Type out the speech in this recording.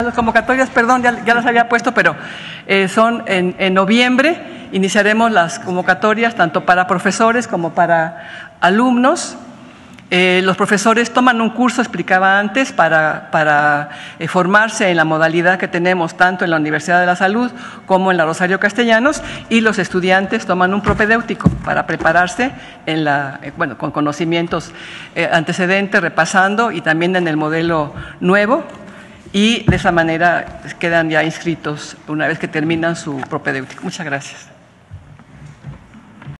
Las convocatorias, perdón, ya, las había puesto, pero eh, son en, noviembre. Iniciaremos las convocatorias tanto para profesores como para alumnos. Eh, los profesores toman un curso, explicaba antes, para, eh, formarse en la modalidad que tenemos tanto en la Universidad de la Salud como en la Rosario Castellanos y los estudiantes toman un propedéutico para prepararse con conocimientos antecedentes, repasando y también en el modelo nuevo y de esa manera quedan ya inscritos una vez que terminan su propedéutico. Muchas gracias.